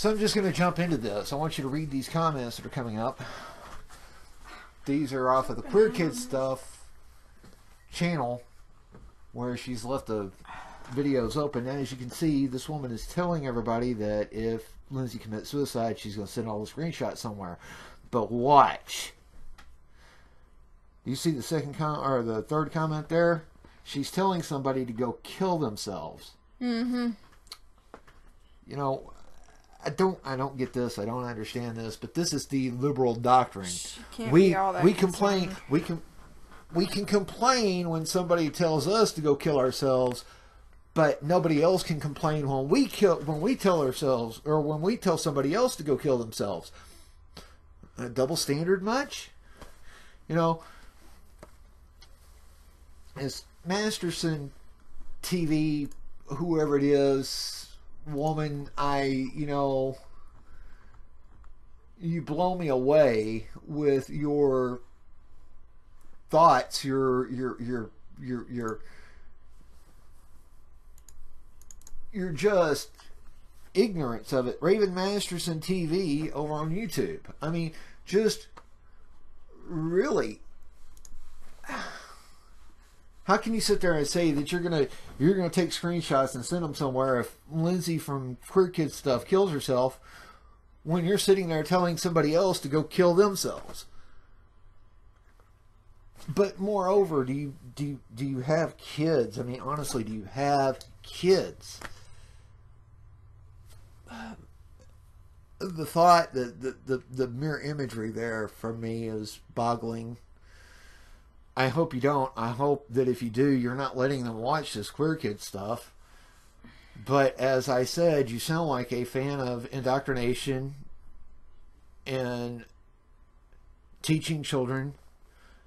So I'm just going to jump into this. I want you to read these comments that are coming up. These are off of the Queer Kids Stuff channel where she's left the videos open. And as you can see, this woman is telling everybody that if Lindsay commits suicide, she's going to send all the screenshots somewhere. But watch. You see the second com or the third comment there? She's telling somebody to go kill themselves. Mm-hmm. You know, I don't I don't get this. I don't understand this, but this is the liberal doctrine. we we complain concerned. we can we can complain when somebody tells us to go kill ourselves, but nobody else can complain when we kill when we tell ourselves or when we tell somebody else to go kill themselves. A double standard much? You know, as Masterson TV, whoever it is, woman, I, you know, you blow me away with your thoughts, your, your, your, your, your, you're just ignorance of it. Raven Masterson TV over on YouTube. I mean, just really how can you sit there and say that you're gonna you're gonna take screenshots and send them somewhere if Lindsay from Queer Kids stuff kills herself when you're sitting there telling somebody else to go kill themselves? But moreover, do you do you, do you have kids? I mean, honestly, do you have kids? The thought, the the, the, the mere imagery there for me is boggling. I hope you don't. I hope that if you do, you're not letting them watch this queer kid stuff. But as I said, you sound like a fan of indoctrination and teaching children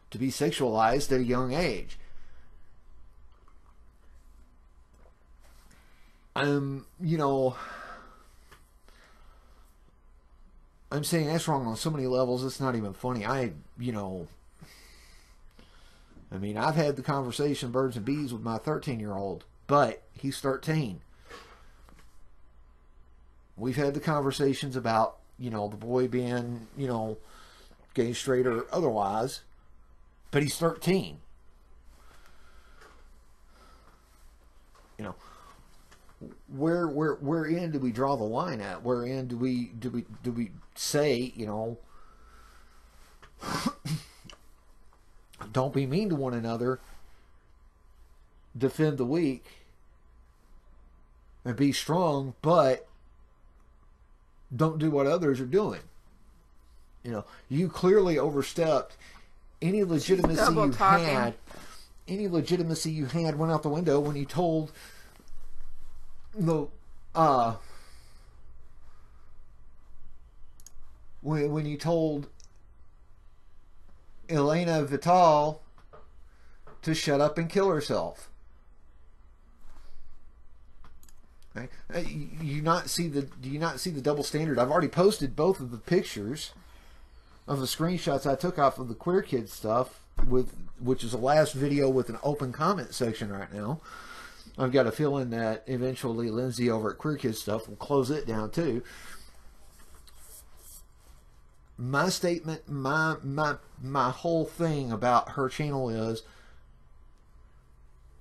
to be sexualized at a young age. I'm, you know, I'm saying that's wrong on so many levels. It's not even funny. I, you know, I mean, I've had the conversation, birds and bees, with my 13 year old, but he's 13. We've had the conversations about, you know, the boy being, you know, gay, straight, or otherwise, but he's 13. You know, where where where in do we draw the line at? Where in do we do we do we say, you know, don't be mean to one another, defend the weak, and be strong, but don't do what others are doing. You know, you clearly overstepped any legitimacy you had. Any legitimacy you had went out the window when you told the uh when when you told Elena Vital to shut up and kill herself. Right? Uh, You not see the do you not see the double standard? I've already posted both of the pictures of the screenshots I took off of the queer kid stuff with which is the last video with an open comment section right now. I've got a feeling that eventually Lindsay over at Queer Kids Stuff will close it down too. My statement, my my my whole thing about her channel is,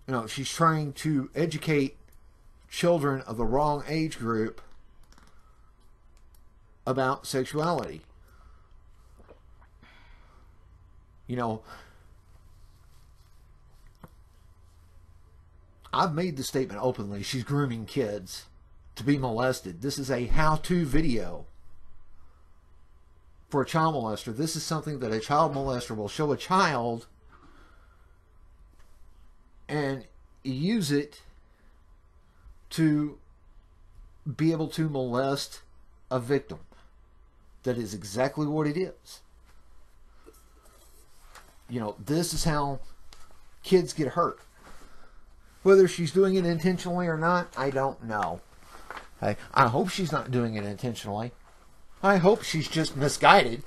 you know, she's trying to educate children of the wrong age group about sexuality. You know, I've made the statement openly. She's grooming kids to be molested. This is a how-to video for a child molester. This is something that a child molester will show a child and use it to be able to molest a victim. That is exactly what it is. You know, this is how kids get hurt. Whether she's doing it intentionally or not, I don't know. I, I hope she's not doing it intentionally. I hope she's just misguided.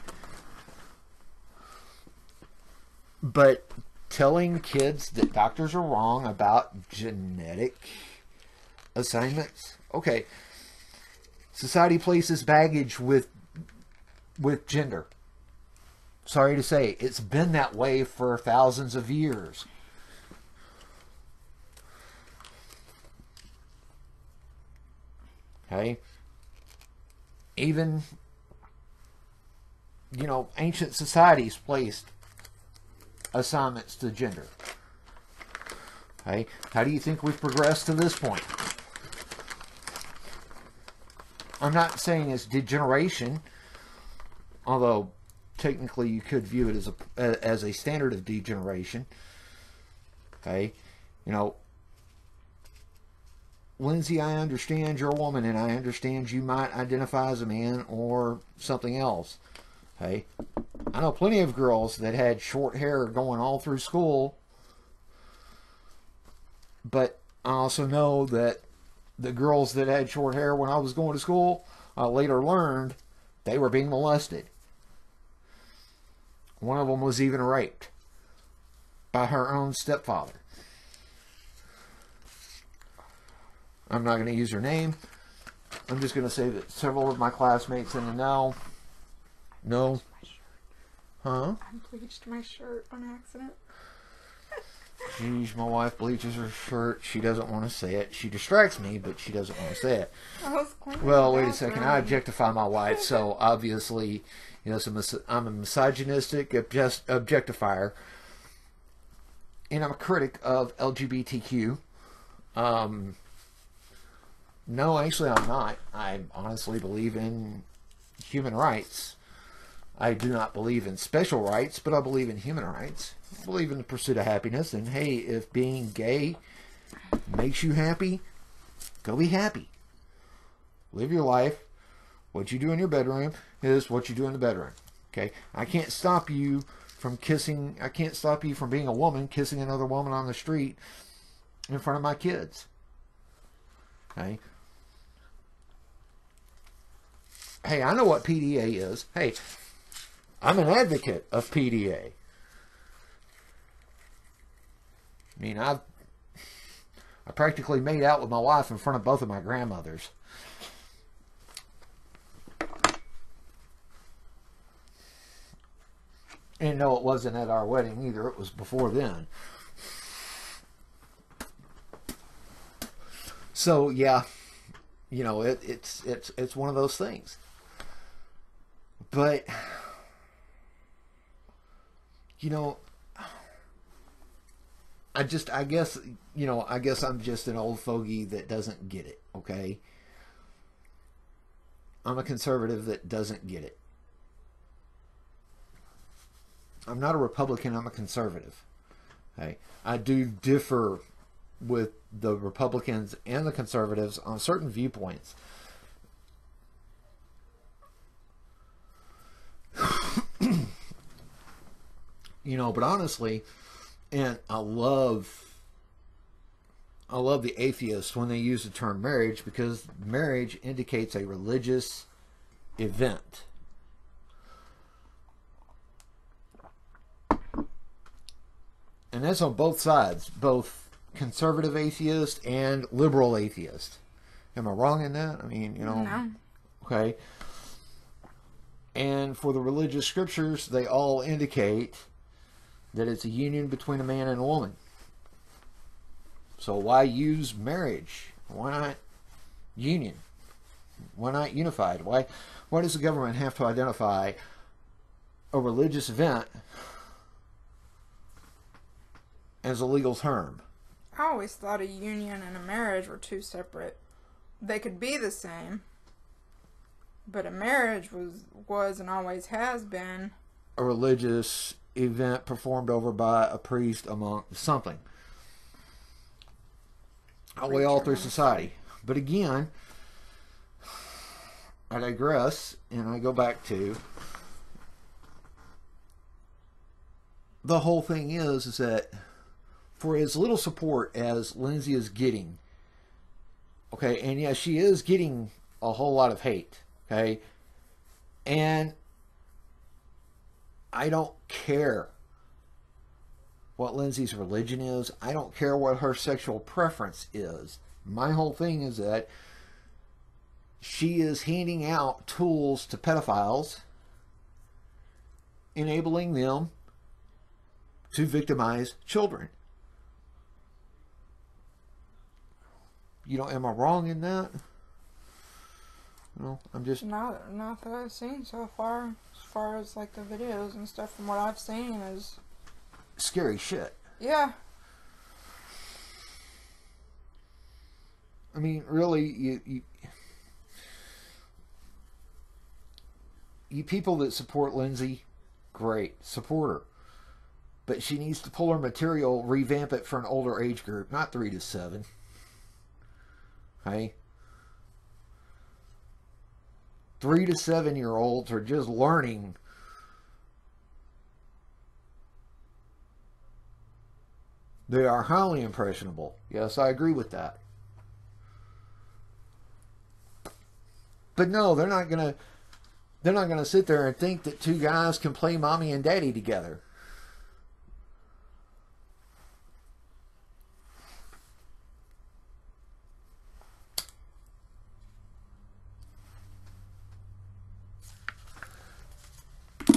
But telling kids that doctors are wrong about genetic assignments, okay. Society places baggage with with gender. Sorry to say, it's been that way for thousands of years. Okay? Even you know, ancient societies placed assignments to gender. Okay? How do you think we've progressed to this point? I'm not saying it's degeneration, although technically you could view it as a as a standard of degeneration. Okay, you know, Lindsay, I understand you're a woman, and I understand you might identify as a man or something else. Okay, I know plenty of girls that had short hair going all through school, but I also know that the girls that had short hair when I was going to school, I later learned they were being molested. One of them was even raped by her own stepfather. I'm not going to use her name. I'm just going to say that several of my classmates in the know know. Huh? I bleached my shirt on accident. Jeez, my wife bleaches her shirt. She doesn't want to say it. She distracts me, but she doesn't want to say it. Well, wait a second. I objectify my wife, so obviously, you know, so I'm a misogynistic objectifier, and I'm a critic of LGBTQ. Um, no, actually, I'm not. I honestly believe in human rights. I do not believe in special rights, but I believe in human rights. I believe in the pursuit of happiness. And hey, if being gay makes you happy, go be happy. Live your life. What you do in your bedroom is what you do in the bedroom. Okay? I can't stop you from kissing, I can't stop you from being a woman kissing another woman on the street in front of my kids. Okay? Hey, I know what PDA is. Hey, I'm an advocate of PDA. I mean, I've I practically made out with my wife in front of both of my grandmothers. And no, it wasn't at our wedding either. It was before then. So yeah, you know, it, it's it's it's one of those things. But you know, I just, I guess, you know, I guess I'm just an old fogey that doesn't get it, okay? I'm a conservative that doesn't get it. I'm not a Republican, I'm a conservative. Okay? I do differ with the Republicans and the conservatives on certain viewpoints. You know, but honestly, and I love I love the atheists when they use the term marriage because marriage indicates a religious event. And that's on both sides, both conservative atheist and liberal atheist. Am I wrong in that? I mean, you know. No. Okay. And for the religious scriptures, they all indicate that it's a union between a man and a woman. So why use marriage? Why not union? Why not unified? Why why does the government have to identify a religious event as a legal term? I always thought a union and a marriage were two separate. They could be the same, but a marriage was was and always has been a religious event performed over by a priest among something. All the way all through society. But again, I digress and I go back to the whole thing is is that for as little support as Lindsay is getting, okay, and yeah, she is getting a whole lot of hate, okay, and I don't care what Lindsay's religion is. I don't care what her sexual preference is. My whole thing is that she is handing out tools to pedophiles, enabling them to victimize children. You know, am I wrong in that? No, I'm just Not, not that I've seen so far. As far as like the videos and stuff from what I've seen is, scary shit. yeah, I mean, really, you, you, you people that support Lindsay, great, support her. But she needs to pull her material, revamp it for an older age group, not three to seven. Hey? Three to seven year olds are just learning. They are highly impressionable. Yes, I agree with that. But no, they're not gonna they're not gonna sit there and think that two guys can play mommy and daddy together.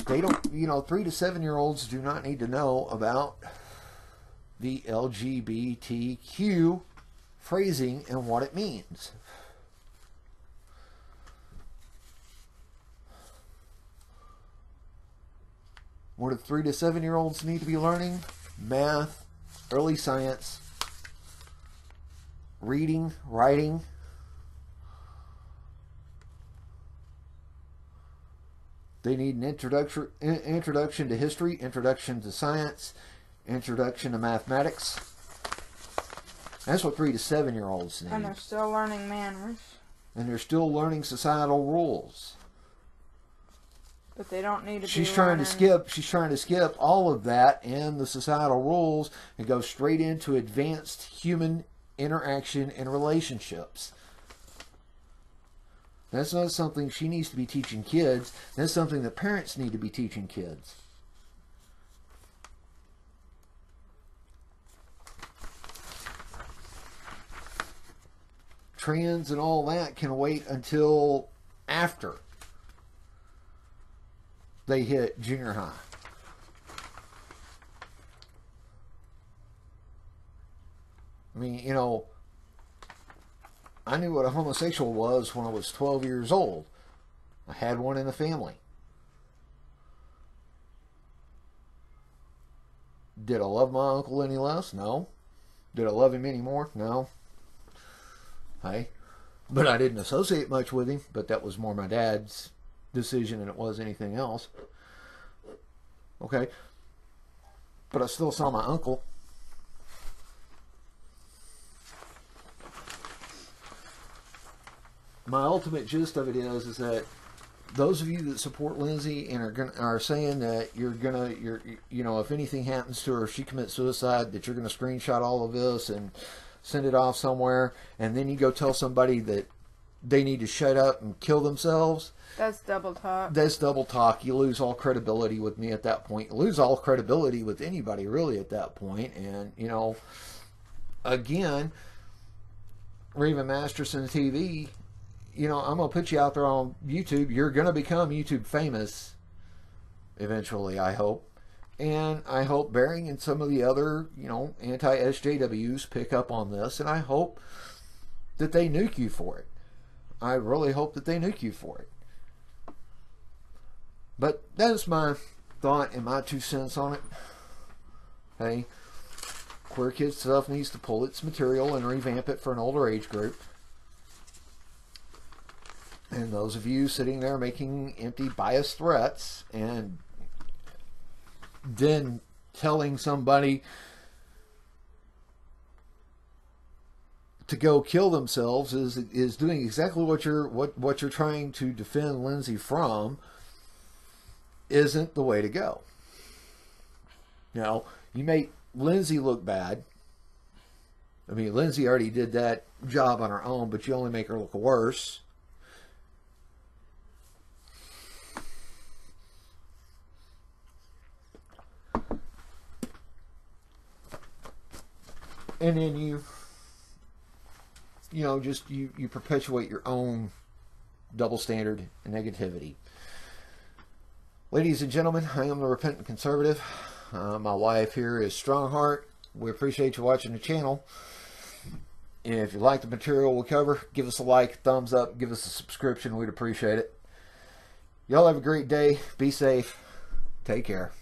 They don't, you know, three to seven year olds do not need to know about the LGBTQ phrasing and what it means. What do three to seven year olds need to be learning? Math, early science, reading, writing. They need an introduction introduction to history, introduction to science, introduction to mathematics. That's what three to seven year olds need. and they're still learning manners, And they're still learning societal rules. but they don't need to. She's be trying to skip. She's trying to skip all of that and the societal rules and go straight into advanced human interaction and relationships. That's not something she needs to be teaching kids. That's something that parents need to be teaching kids. Trans and all that can wait until after they hit junior high. I mean, you know, I knew what a homosexual was when I was 12 years old. I had one in the family. Did I love my uncle any less? No. Did I love him any more? No. Hey. But I didn't associate much with him, but that was more my dad's decision than it was anything else. Okay. But I still saw my uncle. My ultimate gist of it is is that those of you that support Lindsay and are going are saying that you're gonna you're you know if anything happens to her if she commits suicide that you're gonna screenshot all of this and send it off somewhere and then you go tell somebody that they need to shut up and kill themselves That's double talk. that's double talk. You lose all credibility with me at that point. You lose all credibility with anybody really at that point. And you know, again, Raven Masterson TV. You know, I'm gonna put you out there on YouTube. You're gonna become YouTube famous eventually. I hope. And I hope Bearing and some of the other, you know, anti SJWs pick up on this, and I hope that they nuke you for it. I really hope that they nuke you for it. But that is my thought and my two cents on it. Hey, Queer Kid Stuff needs to pull its material and revamp it for an older age group. And those of you sitting there making empty biased threats and then telling somebody to go kill themselves is is doing exactly what you're what what you're trying to defend Lindsay from isn't the way to go. Now, you make Lindsay look bad. I mean, Lindsay already did that job on her own, but you only make her look worse. And then you, you know, just you, you perpetuate your own double standard and negativity. Ladies and gentlemen, I am the Repentant Conservative. Uh, my wife here is Strongheart. We appreciate you watching the channel. If you like the material we cover, give us a like, thumbs up, give us a subscription. We'd appreciate it. Y'all have a great day. Be safe. Take care.